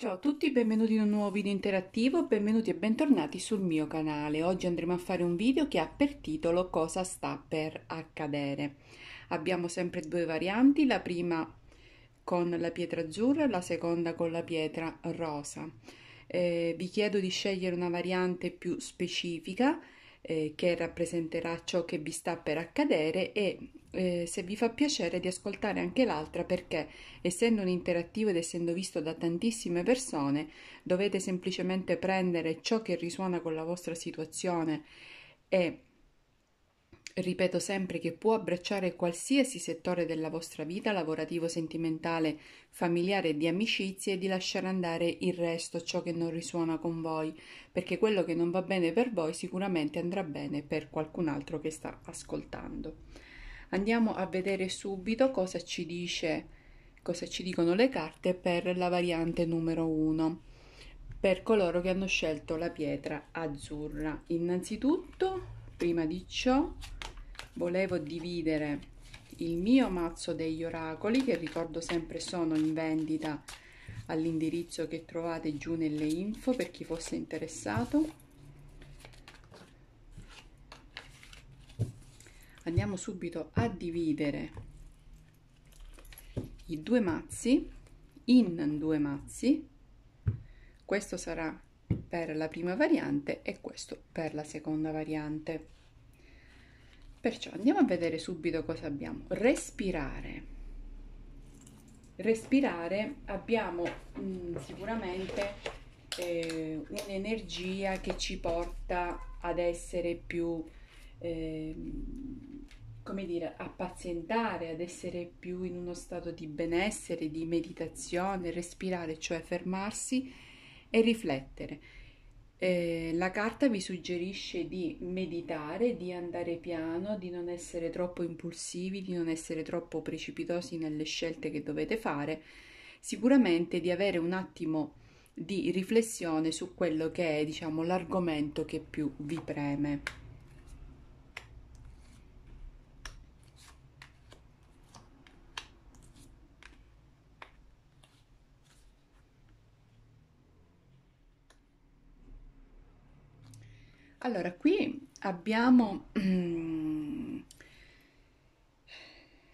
Ciao a tutti, benvenuti in un nuovo video interattivo, benvenuti e bentornati sul mio canale. Oggi andremo a fare un video che ha per titolo Cosa sta per accadere. Abbiamo sempre due varianti, la prima con la pietra azzurra e la seconda con la pietra rosa. Eh, vi chiedo di scegliere una variante più specifica eh, che rappresenterà ciò che vi sta per accadere e eh, se vi fa piacere di ascoltare anche l'altra perché essendo un interattivo ed essendo visto da tantissime persone dovete semplicemente prendere ciò che risuona con la vostra situazione e ripeto sempre che può abbracciare qualsiasi settore della vostra vita, lavorativo, sentimentale, familiare di amicizie e di lasciare andare il resto, ciò che non risuona con voi, perché quello che non va bene per voi sicuramente andrà bene per qualcun altro che sta ascoltando. Andiamo a vedere subito cosa ci dice, cosa ci dicono le carte per la variante numero 1 per coloro che hanno scelto la pietra azzurra. Innanzitutto, prima di ciò, volevo dividere il mio mazzo degli oracoli, che ricordo sempre sono in vendita all'indirizzo che trovate giù nelle info per chi fosse interessato andiamo subito a dividere i due mazzi in due mazzi. Questo sarà per la prima variante e questo per la seconda variante. Perciò andiamo a vedere subito cosa abbiamo. Respirare. Respirare abbiamo mh, mm, sicuramente eh, un'energia che ci porta ad essere più eh, come dire, appazientare, ad essere più in uno stato di benessere, di meditazione, respirare, cioè fermarsi e riflettere. Eh, la carta vi suggerisce di meditare, di andare piano, di non essere troppo impulsivi, di non essere troppo precipitosi nelle scelte che dovete fare, sicuramente di avere un attimo di riflessione su quello che è, diciamo, l'argomento che più vi preme. Allora, qui abbiamo, mm,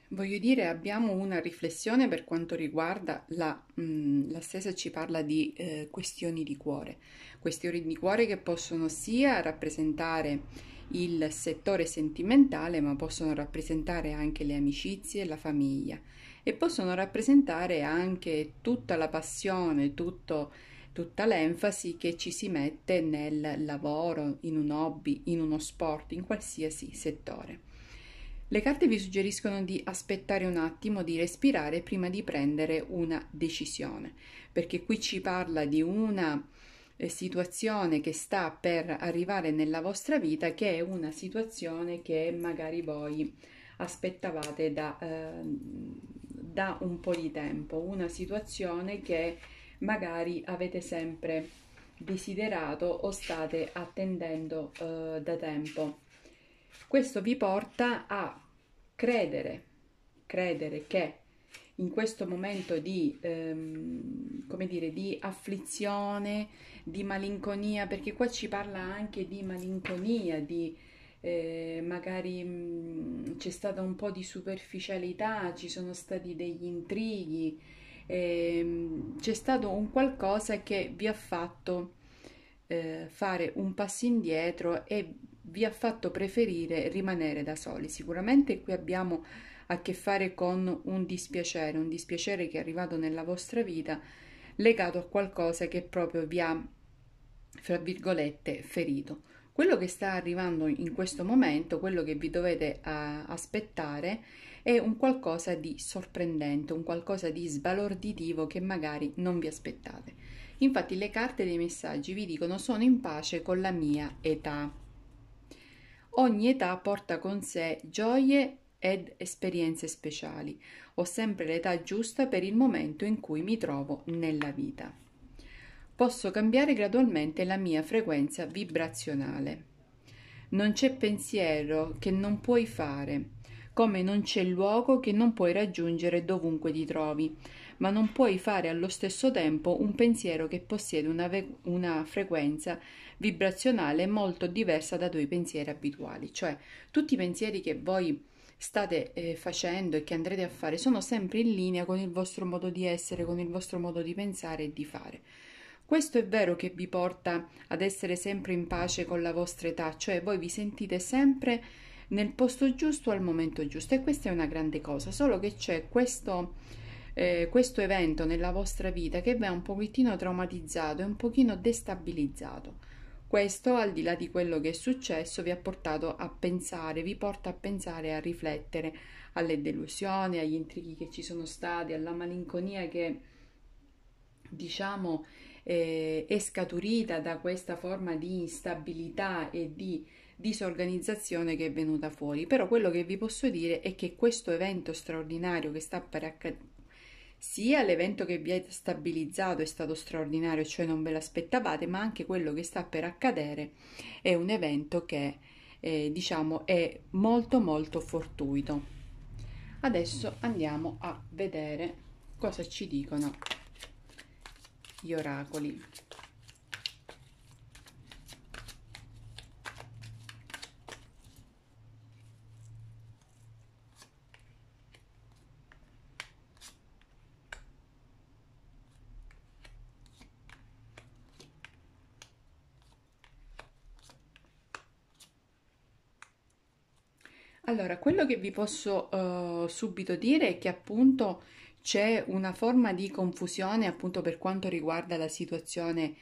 voglio dire, abbiamo una riflessione per quanto riguarda la, mm, la stessa ci parla di eh, questioni di cuore, questioni di cuore che possono sia rappresentare il settore sentimentale, ma possono rappresentare anche le amicizie, la famiglia. E possono rappresentare anche tutta la passione, tutto tutta l'enfasi che ci si mette nel lavoro, in un hobby, in uno sport, in qualsiasi settore. Le carte vi suggeriscono di aspettare un attimo, di respirare prima di prendere una decisione, perché qui ci parla di una eh, situazione che sta per arrivare nella vostra vita, che è una situazione che magari voi aspettavate da, eh, da un po' di tempo, una situazione che magari avete sempre desiderato o state attendendo eh, da tempo. Questo vi porta a credere, credere che in questo momento di, ehm, come dire, di afflizione, di malinconia, perché qua ci parla anche di malinconia, di eh, magari mm, c'è stata un po' di superficialità, ci sono stati degli intrighi, eh, c'è stato un qualcosa che vi ha fatto eh, fare un passo indietro e vi ha fatto preferire rimanere da soli. Sicuramente qui abbiamo a che fare con un dispiacere, un dispiacere che è arrivato nella vostra vita legato a qualcosa che proprio vi ha, fra virgolette, ferito. Quello che sta arrivando in questo momento, quello che vi dovete uh, aspettare è un qualcosa di sorprendente, un qualcosa di sbalorditivo che magari non vi aspettate. Infatti le carte dei messaggi vi dicono sono in pace con la mia età. Ogni età porta con sé gioie ed esperienze speciali. Ho sempre l'età giusta per il momento in cui mi trovo nella vita. Posso cambiare gradualmente la mia frequenza vibrazionale. Non c'è pensiero che non puoi fare come non c'è luogo che non puoi raggiungere dovunque ti trovi. ma non puoi fare allo stesso tempo un pensiero che possiede una, una frequenza vibrazionale molto diversa da tuoi pensieri abituali, cioè tutti i pensieri che voi state eh, facendo e che andrete a fare sono sempre in linea con il vostro modo di essere, con il vostro modo di pensare e di fare. Questo è vero che vi porta ad essere sempre in pace con la vostra età, cioè voi vi sentite sempre nel posto giusto al momento giusto e questa è una grande cosa, solo che c'è questo, eh, questo evento nella vostra vita che vi ha un pochettino traumatizzato e un pochino destabilizzato. Questo, al di là di quello che è successo, vi ha portato a pensare, vi porta a pensare a riflettere alle delusioni, agli intrighi che ci sono stati, alla malinconia che diciamo eh, è scaturita da questa forma di instabilità e di disorganizzazione che è venuta fuori. Però quello che vi posso dire è che questo evento straordinario che sta per accadere sia l'evento che vi ha stabilizzato è stato straordinario, cioè non ve l'aspettavate, ma anche quello che sta per accadere è un evento che eh, diciamo è molto molto fortuito. Adesso andiamo a vedere cosa ci dicono gli oracoli. Allora, quello che vi posso uh, subito dire è che appunto c'è una forma di confusione appunto per quanto riguarda la situazione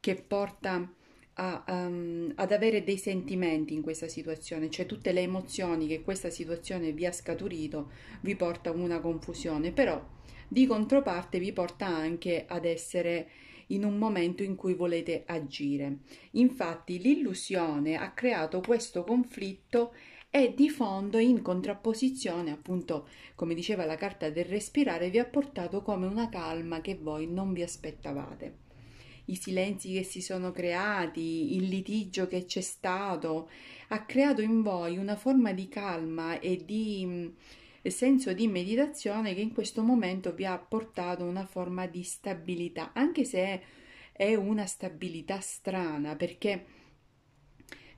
che porta a, um, ad avere dei sentimenti in questa situazione, cioè tutte le emozioni che questa situazione vi ha scaturito vi porta a una confusione, però di controparte vi porta anche ad essere in un momento in cui volete agire. Infatti l'illusione ha creato questo conflitto e di fondo in contrapposizione, appunto, come diceva la carta del respirare, vi ha portato come una calma che voi non vi aspettavate. I silenzi che si sono creati, il litigio che c'è stato, ha creato in voi una forma di calma e di mm, senso di meditazione che in questo momento vi ha portato una forma di stabilità, anche se è una stabilità strana, perché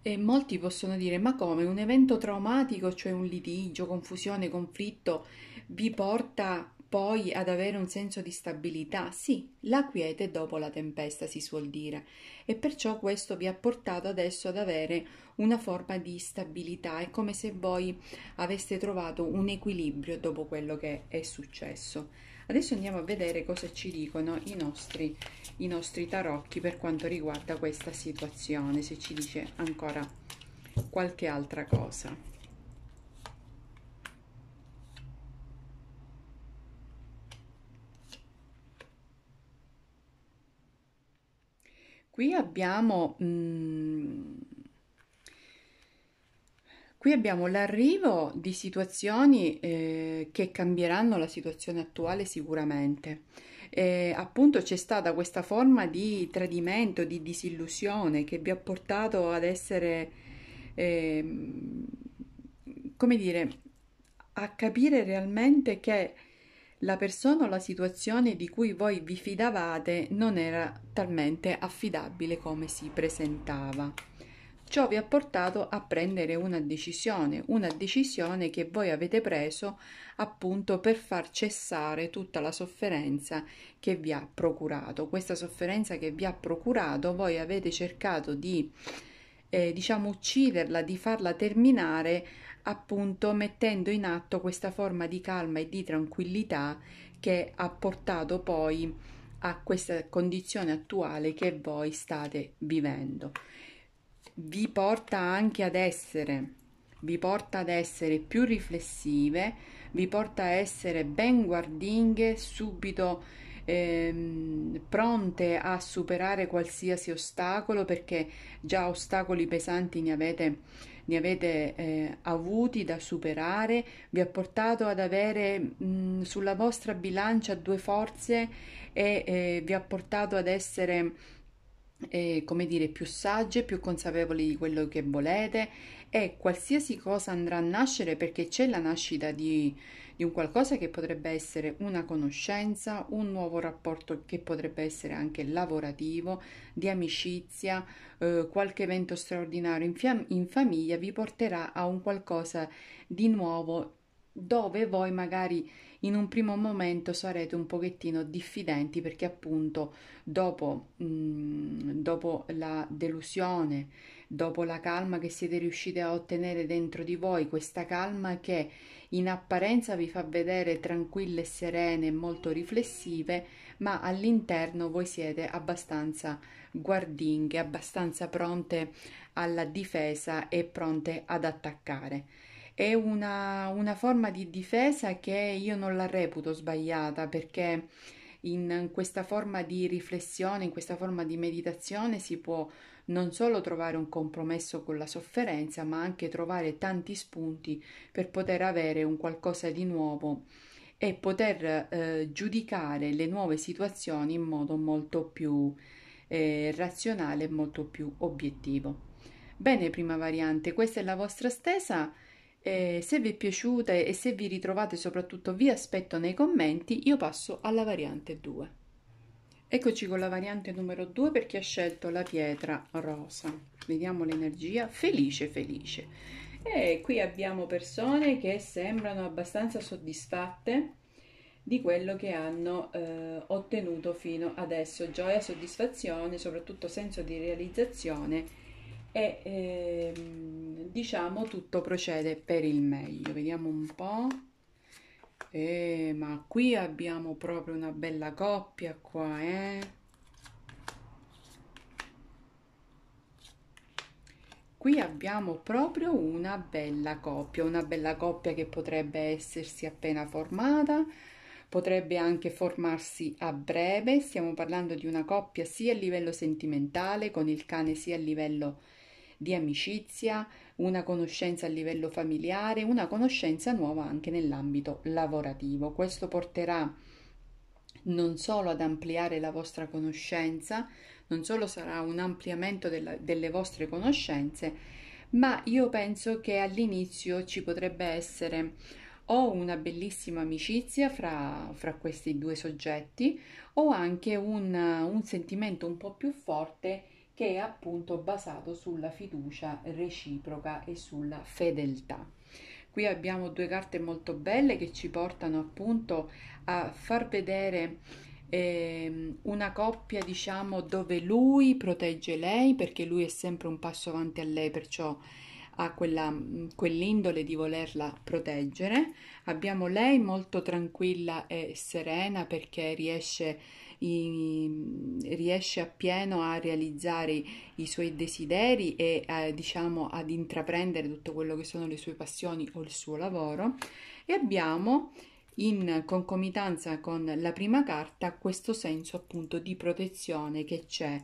e molti possono dire: Ma come un evento traumatico, cioè un litigio, confusione, conflitto, vi porta poi ad avere un senso di stabilità? Sì, la quiete dopo la tempesta si suol dire. E perciò questo vi ha portato adesso ad avere una forma di stabilità. È come se voi aveste trovato un equilibrio dopo quello che è successo. Adesso andiamo a vedere cosa ci dicono i nostri, i nostri tarocchi per quanto riguarda questa situazione, se ci dice ancora qualche altra cosa. Qui abbiamo mm, Qui abbiamo l'arrivo di situazioni eh, che cambieranno la situazione attuale sicuramente. Eh, appunto c'è stata questa forma di tradimento, di disillusione che vi ha portato ad essere, eh, come dire, a capire realmente che la persona o la situazione di cui voi vi fidavate non era talmente affidabile come si presentava. Ciò vi ha portato a prendere una decisione, una decisione che voi avete preso appunto per far cessare tutta la sofferenza che vi ha procurato. Questa sofferenza che vi ha procurato voi avete cercato di eh, diciamo ucciderla, di farla terminare appunto mettendo in atto questa forma di calma e di tranquillità che ha portato poi a questa condizione attuale che voi state vivendo vi porta anche ad essere, vi porta ad essere più riflessive, vi porta a essere ben guardinghe, subito ehm, pronte a superare qualsiasi ostacolo perché già ostacoli pesanti ne avete, ne avete eh, avuti da superare, vi ha portato ad avere mh, sulla vostra bilancia due forze e eh, vi ha portato ad essere eh, come dire, più sagge, più consapevoli di quello che volete e qualsiasi cosa andrà a nascere perché c'è la nascita di, di un qualcosa che potrebbe essere una conoscenza, un nuovo rapporto che potrebbe essere anche lavorativo, di amicizia, eh, qualche evento straordinario in, fam- in famiglia vi porterà a un qualcosa di nuovo dove voi magari in un primo momento sarete un pochettino diffidenti perché appunto dopo, mh, mm, dopo la delusione, dopo la calma che siete riusciti a ottenere dentro di voi, questa calma che in apparenza vi fa vedere tranquille, serene e molto riflessive, ma all'interno voi siete abbastanza guardinghe, abbastanza pronte alla difesa e pronte ad attaccare. È una, una forma di difesa che io non la reputo sbagliata perché in questa forma di riflessione, in questa forma di meditazione si può non solo trovare un compromesso con la sofferenza, ma anche trovare tanti spunti per poter avere un qualcosa di nuovo e poter eh, giudicare le nuove situazioni in modo molto più eh, razionale e molto più obiettivo. Bene, prima variante, questa è la vostra stesa. Eh, se vi è piaciuta e se vi ritrovate soprattutto vi aspetto nei commenti, io passo alla variante 2. Eccoci con la variante numero 2 per chi ha scelto la pietra rosa. Vediamo l'energia felice felice. E qui abbiamo persone che sembrano abbastanza soddisfatte di quello che hanno eh, ottenuto fino adesso. Gioia, soddisfazione, soprattutto senso di realizzazione e ehm, diciamo tutto procede per il meglio. Vediamo un po'. Eh, ma qui abbiamo proprio una bella coppia qua, eh. Qui abbiamo proprio una bella coppia, una bella coppia che potrebbe essersi appena formata, potrebbe anche formarsi a breve. Stiamo parlando di una coppia sia a livello sentimentale con il cane sia a livello di amicizia, una conoscenza a livello familiare, una conoscenza nuova anche nell'ambito lavorativo. Questo porterà non solo ad ampliare la vostra conoscenza, non solo sarà un ampliamento della, delle vostre conoscenze, ma io penso che all'inizio ci potrebbe essere o una bellissima amicizia fra, fra questi due soggetti o anche un, un sentimento un po' più forte che è appunto basato sulla fiducia reciproca e sulla fedeltà. Qui abbiamo due carte molto belle che ci portano appunto a far vedere eh, una coppia, diciamo, dove lui protegge lei perché lui è sempre un passo avanti a lei, perciò ha quella, quell'indole di volerla proteggere. Abbiamo lei molto tranquilla e serena perché riesce i, riesce appieno a realizzare i suoi desideri e eh, diciamo ad intraprendere tutto quello che sono le sue passioni o il suo lavoro e abbiamo in concomitanza con la prima carta questo senso appunto di protezione che c'è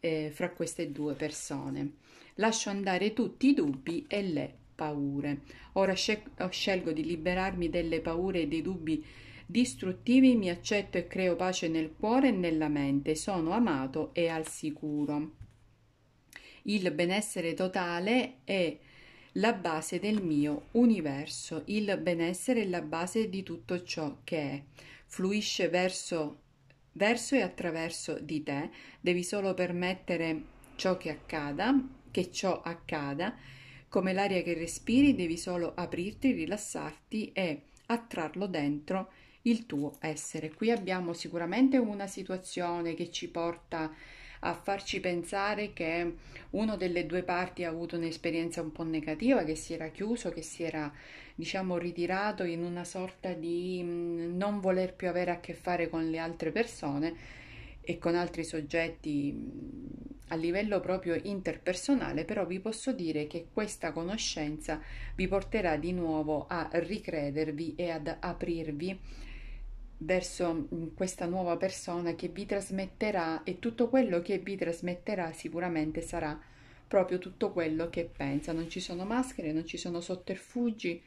eh, fra queste due persone. Lascio andare tutti i dubbi e le paure. Ora scelgo di liberarmi delle paure e dei dubbi distruttivi mi accetto e creo pace nel cuore e nella mente, sono amato e al sicuro. Il benessere totale è la base del mio universo, il benessere è la base di tutto ciò che è, fluisce verso, verso e attraverso di te, devi solo permettere ciò che accada, che ciò accada, come l'aria che respiri, devi solo aprirti, rilassarti e attrarlo dentro il tuo essere. Qui abbiamo sicuramente una situazione che ci porta a farci pensare che una delle due parti ha avuto un'esperienza un po' negativa, che si era chiuso, che si era diciamo ritirato in una sorta di mm, non voler più avere a che fare con le altre persone e con altri soggetti mm, a livello proprio interpersonale, però vi posso dire che questa conoscenza vi porterà di nuovo a ricredervi e ad aprirvi verso mm, questa nuova persona che vi trasmetterà e tutto quello che vi trasmetterà sicuramente sarà proprio tutto quello che pensa. Non ci sono maschere, non ci sono sotterfugi,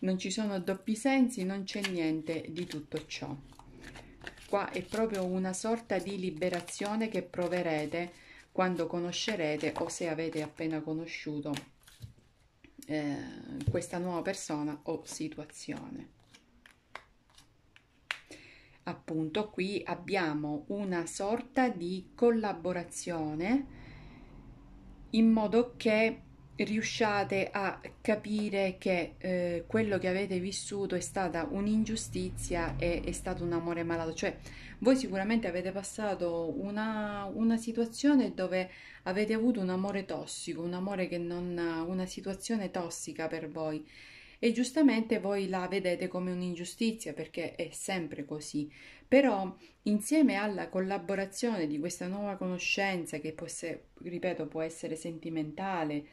non ci sono doppi sensi, non c'è niente di tutto ciò. Qua è proprio una sorta di liberazione che proverete quando conoscerete o se avete appena conosciuto eh, questa nuova persona o situazione. Appunto, qui abbiamo una sorta di collaborazione in modo che riusciate a capire che eh, quello che avete vissuto è stata un'ingiustizia e è stato un amore malato, cioè voi sicuramente avete passato una, una situazione dove avete avuto un amore tossico, un amore che non, una situazione tossica per voi e giustamente voi la vedete come un'ingiustizia perché è sempre così. Però insieme alla collaborazione di questa nuova conoscenza che può ripeto, può essere sentimentale,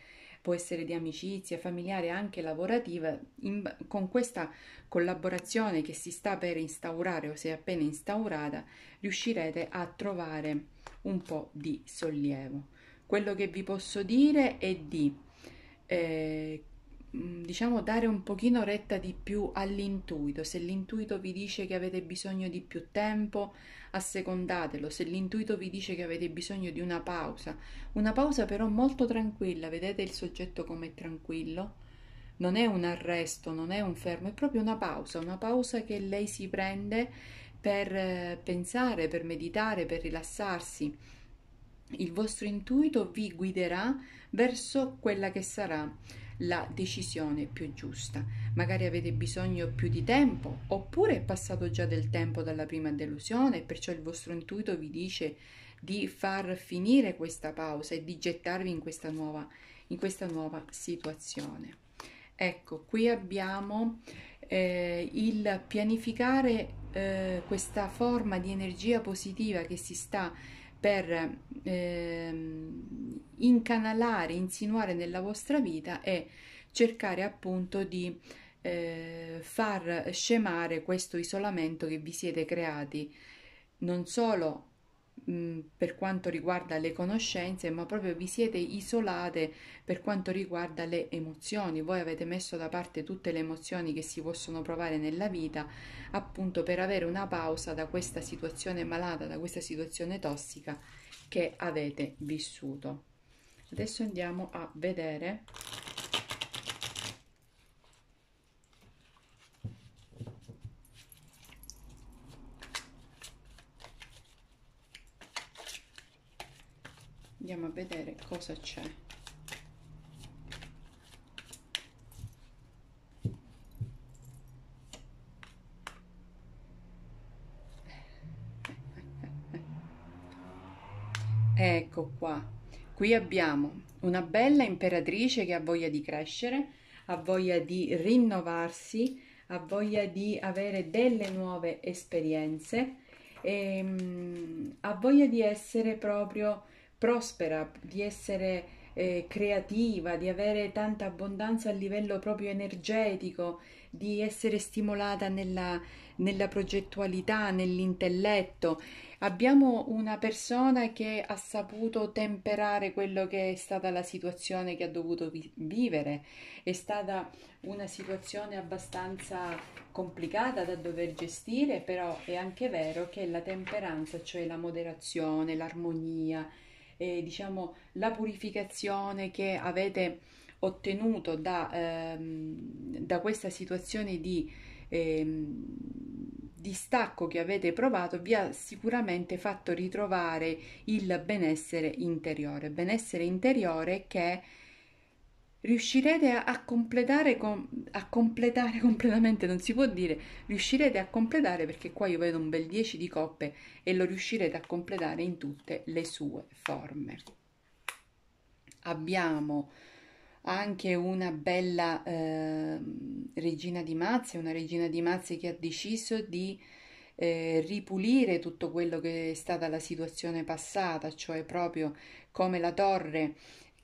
può essere di amicizia, familiare, anche lavorativa, in, con questa collaborazione che si sta per instaurare o si è appena instaurata, riuscirete a trovare un po' di sollievo. Quello che vi posso dire è di eh, diciamo dare un pochino retta di più all'intuito. Se l'intuito vi dice che avete bisogno di più tempo, assecondatelo. Se l'intuito vi dice che avete bisogno di una pausa, una pausa però molto tranquilla, vedete il soggetto come tranquillo? Non è un arresto, non è un fermo, è proprio una pausa, una pausa che lei si prende per eh, pensare, per meditare, per rilassarsi. Il vostro intuito vi guiderà verso quella che sarà la decisione più giusta. Magari avete bisogno più di tempo, oppure è passato già del tempo dalla prima delusione, perciò il vostro intuito vi dice di far finire questa pausa e di gettarvi in questa nuova, in questa nuova situazione. Ecco, qui abbiamo eh, il pianificare eh, questa forma di energia positiva che si sta per ehm, incanalare, insinuare nella vostra vita e cercare appunto di eh, far scemare questo isolamento che vi siete creati. Non solo per quanto riguarda le conoscenze, ma proprio vi siete isolate per quanto riguarda le emozioni. Voi avete messo da parte tutte le emozioni che si possono provare nella vita, appunto per avere una pausa da questa situazione malata, da questa situazione tossica che avete vissuto. Adesso andiamo a vedere andiamo a vedere cosa c'è. Ecco qua. Qui abbiamo una bella imperatrice che ha voglia di crescere ha voglia di rinnovarsi ha voglia di avere delle nuove esperienze e, um, ha voglia di essere proprio prospera, di essere eh, creativa, di avere tanta abbondanza a livello proprio energetico, di essere stimolata nella, nella progettualità, nell'intelletto. Abbiamo una persona che ha saputo temperare quello che è stata la situazione che ha dovuto vi- vivere. È stata una situazione abbastanza complicata da dover gestire, però è anche vero che la temperanza, cioè la moderazione, l'armonia, eh, diciamo, la purificazione che avete ottenuto da, ehm, da questa situazione di ehm, distacco che avete provato vi ha sicuramente fatto ritrovare il benessere interiore, benessere interiore che riuscirete a, a, completare, a completare completamente, non si può dire, riuscirete a completare perché qua io vedo un bel 10 di coppe e lo riuscirete a completare in tutte le sue forme. Abbiamo anche una bella eh, regina di mazze, una regina di mazze che ha deciso di eh, ripulire tutto quello che è stata la situazione passata, cioè proprio come la torre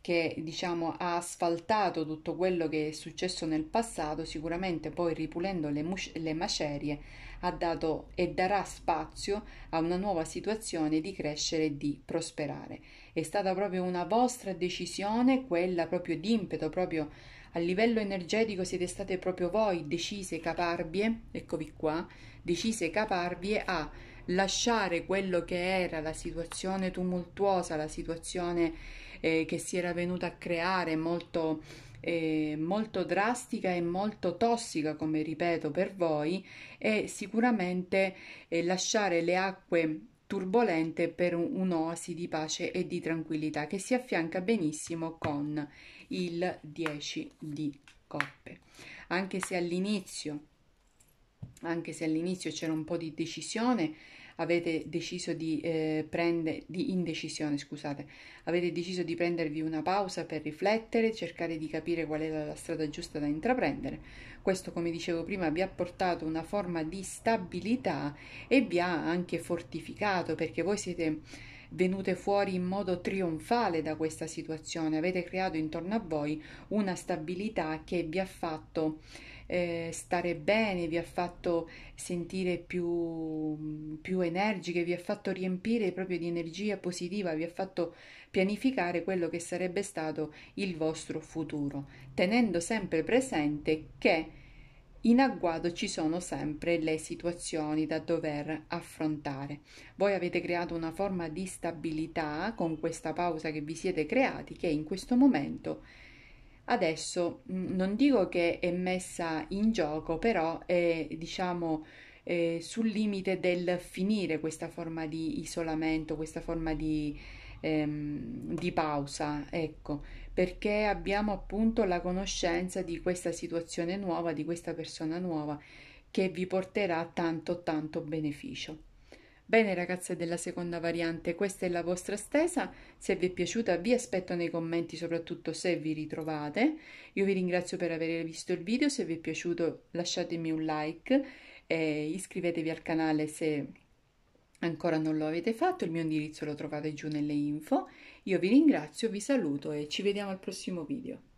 che diciamo ha asfaltato tutto quello che è successo nel passato, sicuramente poi ripulendo le, le macerie ha dato e darà spazio a una nuova situazione di crescere e di prosperare. È stata proprio una vostra decisione, quella proprio d'impeto, proprio a livello energetico siete state proprio voi decise caparbie, eccovi qua, decise caparbie a lasciare quello che era la situazione tumultuosa, la situazione eh, che si era venuta a creare molto eh, molto drastica e molto tossica, come ripeto per voi, e sicuramente eh, lasciare le acque turbolente per un'oasi di pace e di tranquillità che si affianca benissimo con il 10 di coppe. Anche se all'inizio anche se all'inizio c'era un po' di decisione, avete deciso di eh, prendere, di indecisione, scusate, avete deciso di prendervi una pausa per riflettere, cercare di capire qual è la strada giusta da intraprendere. Questo, come dicevo prima, vi ha portato una forma di stabilità e vi ha anche fortificato perché voi siete venute fuori in modo trionfale da questa situazione, avete creato intorno a voi una stabilità che vi ha fatto eh, stare bene, vi ha fatto sentire più, più energiche, vi ha fatto riempire proprio di energia positiva, vi ha fatto pianificare quello che sarebbe stato il vostro futuro, tenendo sempre presente che in agguato ci sono sempre le situazioni da dover affrontare. Voi avete creato una forma di stabilità con questa pausa che vi siete creati che in questo momento Adesso mm, non dico che è messa in gioco, però è diciamo eh, sul limite del finire questa forma di isolamento, questa forma di, ehm, di pausa, ecco, perché abbiamo appunto la conoscenza di questa situazione nuova, di questa persona nuova che vi porterà tanto tanto beneficio. Bene ragazze della seconda variante, questa è la vostra stesa, se vi è piaciuta vi aspetto nei commenti soprattutto se vi ritrovate. Io vi ringrazio per aver visto il video, se vi è piaciuto lasciatemi un like e iscrivetevi al canale se ancora non lo avete fatto, il mio indirizzo lo trovate giù nelle info. Io vi ringrazio, vi saluto e ci vediamo al prossimo video.